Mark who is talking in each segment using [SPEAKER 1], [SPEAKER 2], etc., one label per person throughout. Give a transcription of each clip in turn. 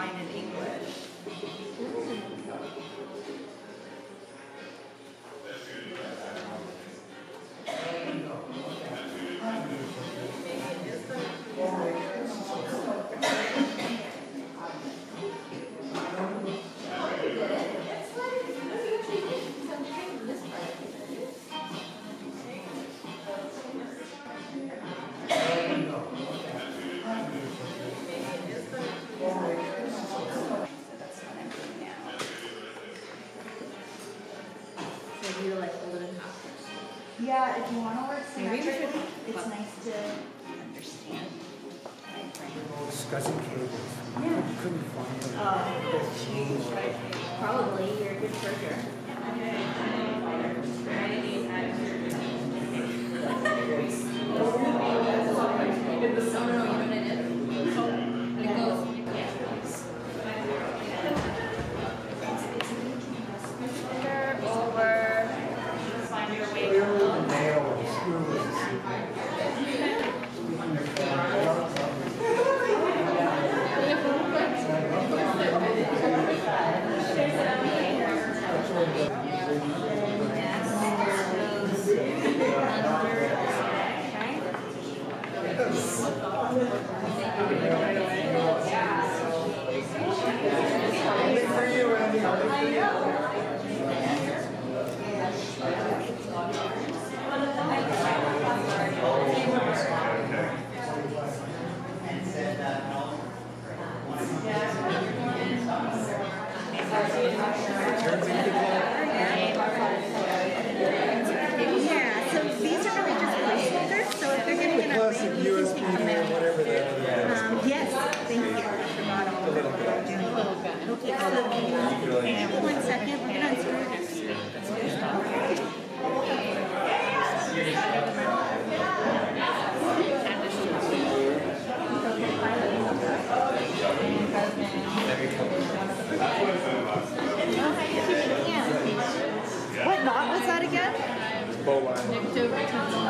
[SPEAKER 1] mine in English.
[SPEAKER 2] you to like hold it in half.
[SPEAKER 1] Yeah, if you want to work symmetrically, it's nice to understand.
[SPEAKER 3] Discussing cables.
[SPEAKER 1] Yeah.
[SPEAKER 3] You couldn't find them.
[SPEAKER 1] Oh, right.
[SPEAKER 2] Probably. You're a good
[SPEAKER 4] worker. Okay. One second, we're gonna unscrew this. What knot was that again?
[SPEAKER 3] Bowline.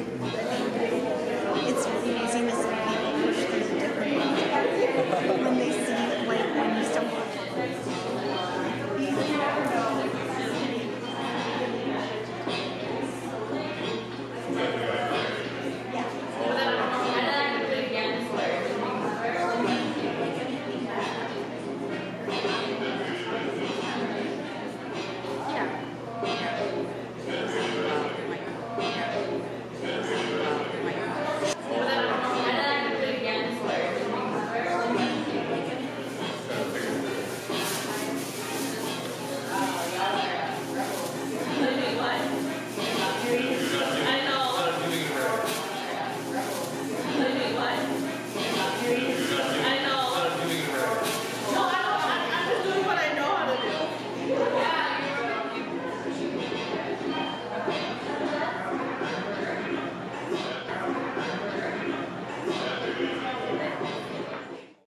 [SPEAKER 3] It's
[SPEAKER 5] really easy to see people
[SPEAKER 6] push through different when they
[SPEAKER 1] see